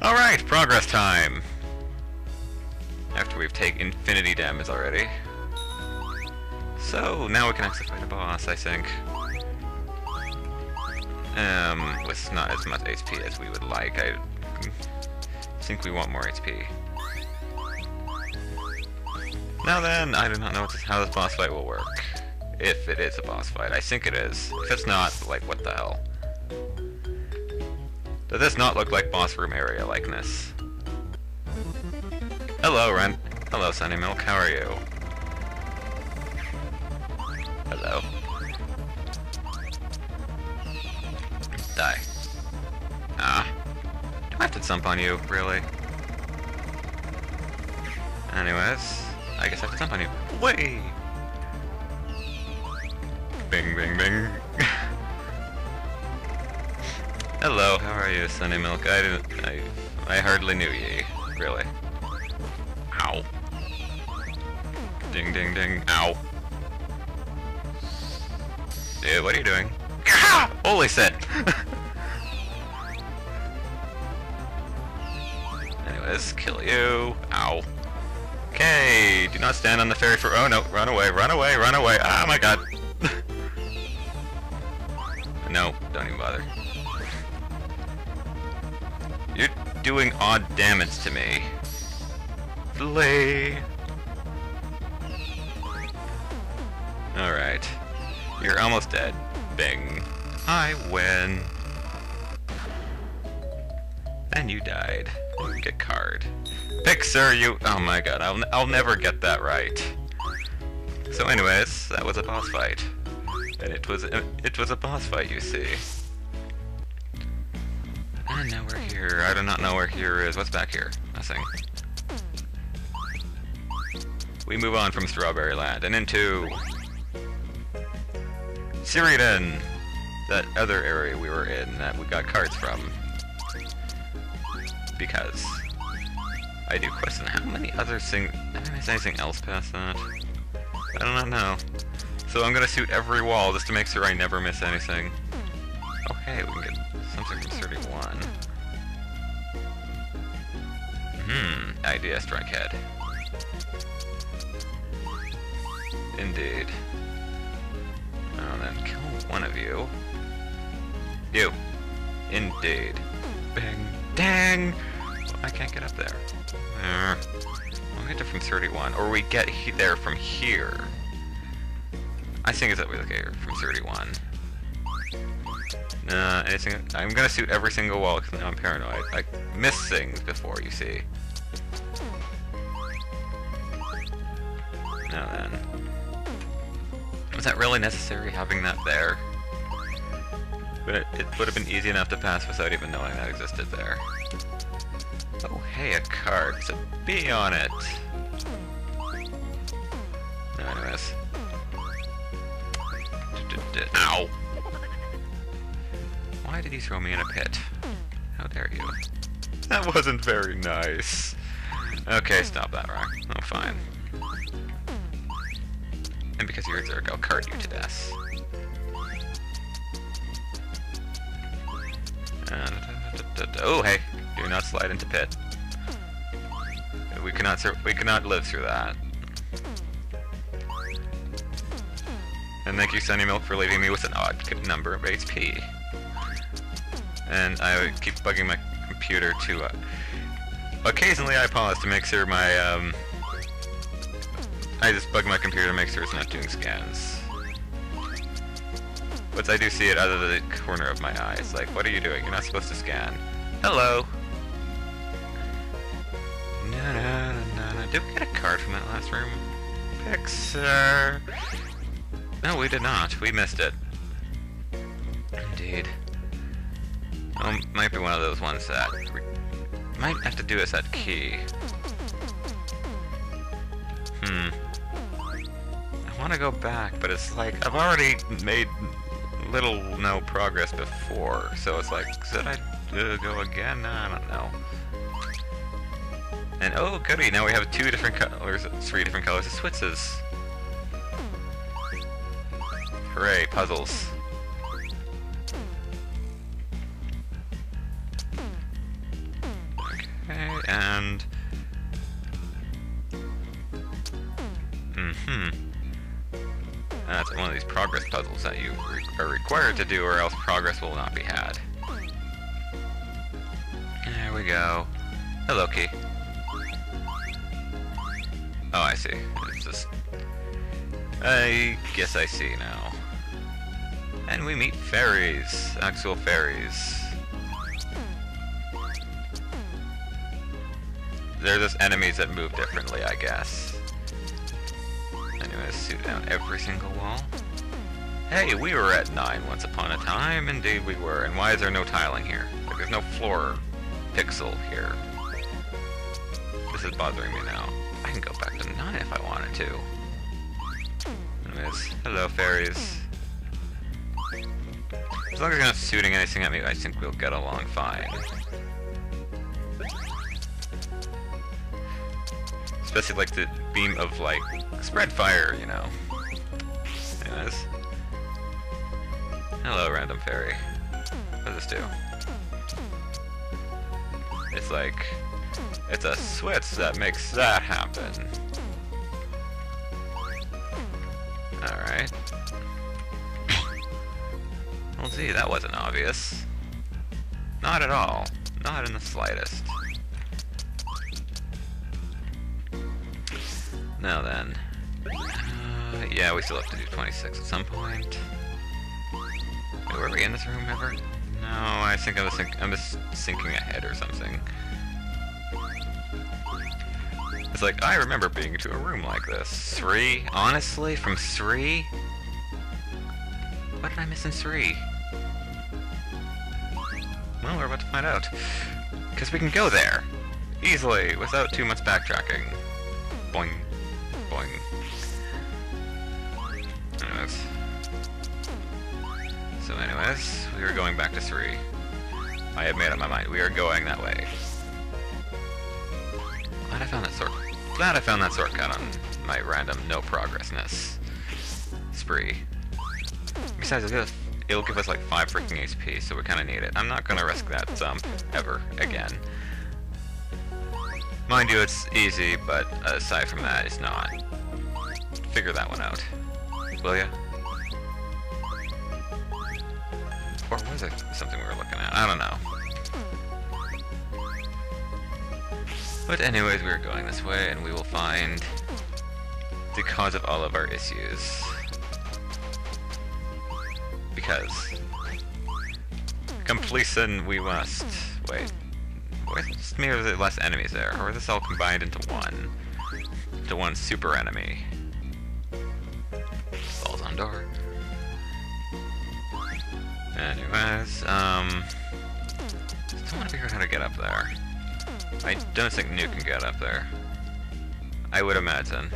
Alright, progress time! After we've taken infinity damage already. So, now we can actually fight a boss, I think. Um, with not as much HP as we would like. I think we want more HP. Now then, I do not know how this boss fight will work. If it is a boss fight. I think it is. If it's not, like, what the hell? Does this not look like boss room area likeness? Hello, Ren. Hello, Sunny Milk. How are you? Hello. Die. Ah. Do I have to jump on you, really? Anyways, I guess I have to jump on you. Way! Bing, bing, bing. Hello, how are you, Sunny Milk? I didn't, I, I hardly knew ye, really. Ow. Ding, ding, ding. Ow. Dude, what are you doing? Holy shit! Anyways, kill you. Ow. Okay, do not stand on the ferry for- oh no, run away, run away, run away. Oh my god. no, don't even bother. Doing odd damage to me. Flay. Alright. You're almost dead. Bing. I win. And you died. Get card. Pixar, you- oh my god, I'll, I'll never get that right. So anyways, that was a boss fight. And it was, it was a boss fight, you see. And now we're here. I do not know where here is. What's back here? Nothing. We move on from Strawberry Land and into... Chireiden! That other area we were in that we got cards from. Because... I do question how many other things... Is anything else past that? I do not know. So I'm gonna shoot every wall just to make sure I never miss anything. Okay, we can get something from 31. Hmm, idea strike head. Indeed. Oh, then kill one of you. You. Indeed. Bang. Dang! I can't get up there. Uh, we'll get there from 31, or we get he there from here. I think it's that we look here from 31. Nah, anything. I'm gonna shoot every single wall because I'm paranoid. I miss things before, you see. Now then. Was that really necessary having that there? But it, it would have been easy enough to pass without even knowing that existed there. Oh, hey, a card. A bee on it. Why did he throw me in a pit? How dare you? That wasn't very nice. Okay, stop that, Rock. Oh, fine. And because you're a Zerg, I'll cart you to death. And, oh, hey! Do not slide into pit. We cannot we cannot live through that. And thank you, Sunny Milk, for leaving me with an odd number of HP. And I keep bugging my computer to... Uh, occasionally I pause to make sure my... Um, I just bug my computer to make sure it's not doing scans. But I do see it out of the corner of my eye. It's like, what are you doing? You're not supposed to scan. Hello! Na na na na. Did we get a card from that last room? Pixar. No, we did not. We missed it. Indeed. Oh, might be one of those ones that might have to do with that key. Hmm. I want to go back, but it's like I've already made little no progress before, so it's like, should I uh, go again? I don't know. And oh goody, now we have two different colors, three different colors of switches. Hooray, puzzles. And... Mm-hmm. That's one of these progress puzzles that you re are required to do or else progress will not be had. There we go. Hello, Key. Oh, I see. It's just... I guess I see now. And we meet fairies. Actual fairies. They're just enemies that move differently, I guess. Anyways, shoot down every single wall. Hey, we were at 9 once upon a time. Indeed we were. And why is there no tiling here? Like, there's no floor pixel here. This is bothering me now. I can go back to 9 if I wanted to. Anyways, hello fairies. As long as you're not shooting anything at me, I think we'll get along fine. Especially like the beam of like spread fire, you know. Anyways. Hello, random fairy. What does this do? It's like it's a switch that makes that happen. Alright. well, see, that wasn't obvious. Not at all. Not in the slightest. Now then. Uh, yeah, we still have to do 26 at some point. Wait, were we in this room ever? No, I think I was think I'm just thinking ahead or something. It's like, I remember being to a room like this. Three? Honestly? From three? What did I miss in three? Well, we're about to find out. Because we can go there. Easily, without too much backtracking. Boing. Anyways. So anyways, we are going back to three. I have made up my mind. We are going that way. Glad I found that sort. Glad I found that sword. shortcut on my random no progressness spree. Besides, it'll give, us, like five freaking HP, so we kind of need it. I'm not gonna risk that jump ever again. Mind you, it's easy, but aside from that, it's not. Figure that one out, will ya? Or was it something we were looking at? I don't know. But anyways, we're going this way, and we will find the cause of all of our issues. Because completion we must. Wait, wait, maybe there's less enemies there, or is this all combined into one? Into one super enemy. Falls on door. Anyways, um, still want to figure out how to get up there. I don't think Nue can get up there. I would imagine.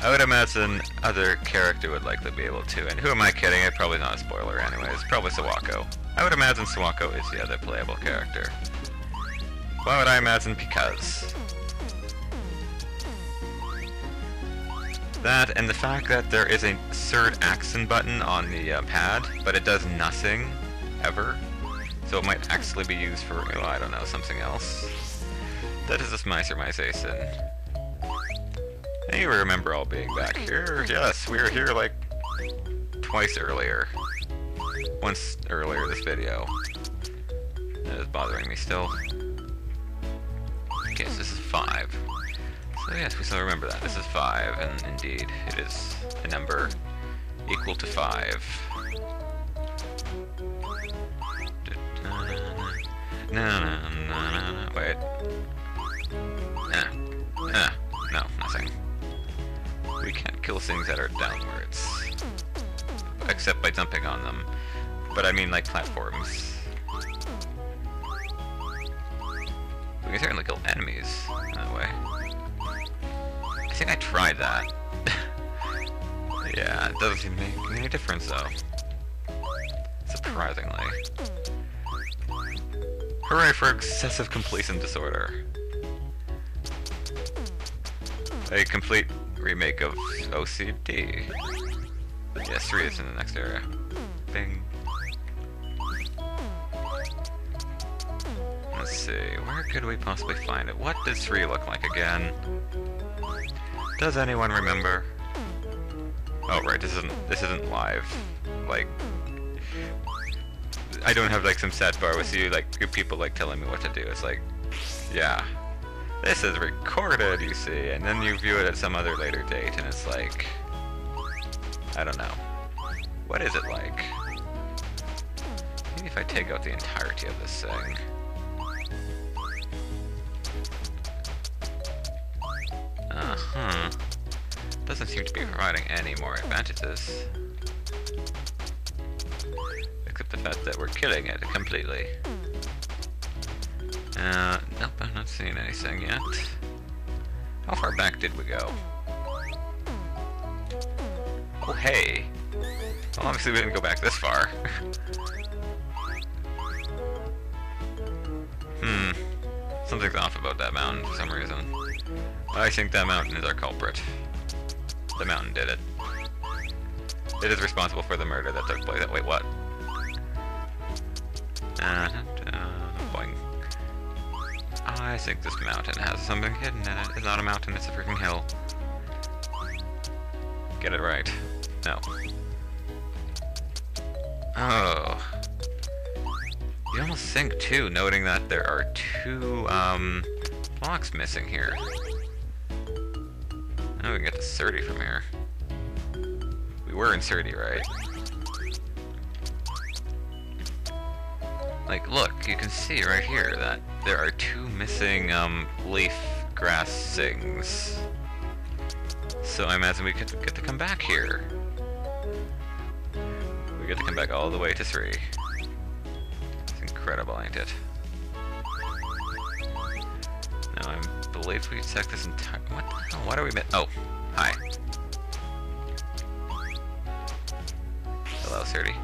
I would imagine other character would likely be able to, and who am I kidding? It's probably not a spoiler anyways. Probably Sawako. I would imagine Sawako is the other playable character. Why would I imagine? Because. That, and the fact that there is a third accent button on the uh, pad, but it does nothing, ever. So it might actually be used for, well, I don't know, something else. That is just my surmisation. I remember all being back here. Yes, we were here like twice earlier. Once earlier this video. That is bothering me still. Okay, so this is five. So yes, we still remember that. This is five, and indeed, it is a number equal to five. No, no, no, Kill things that are downwards. Except by jumping on them. But I mean like platforms. We can certainly kill enemies that way. I think I tried that. yeah, it doesn't seem to make any difference though. Surprisingly. Hooray for excessive completion disorder. A complete remake of OCD. Yes, 3 is in the next area. Bing. Let's see. Where could we possibly find it? What does 3 look like again? Does anyone remember? Oh, right, this isn't, this isn't live. Like, I don't have like some sad bar with you, like, people like telling me what to do. It's like, yeah, this is recorded, you see, and then you view it at some other later date, and it's like, I don't know. What is it like? Maybe if I take out the entirety of this thing. Uh-huh. Doesn't seem to be providing any more advantages. Except the fact that we're killing it completely. Uh, nope, not seeing anything yet. How far back did we go? Oh, hey! Well, obviously we didn't go back this far. hmm. Something's off about that mountain for some reason. I think that mountain is our culprit. The mountain did it. It is responsible for the murder that took place. Wait, what? Uh, uh, boing. I think this mountain has something hidden in it. It's not a mountain, it's a freaking hill. Get it right. No. Oh. You almost think, too, noting that there are two, um, blocks missing here. Now we can get to Surdy from here. We were in Surdy, right? Like, look, you can see right here that there are two missing, um, leaf grass things. So I imagine we to, get to come back here. We get to come back all the way to 3. It's incredible, ain't it? Now I believe we checked this entire- what the hell? What are we Oh, hi. Hello, Surdy.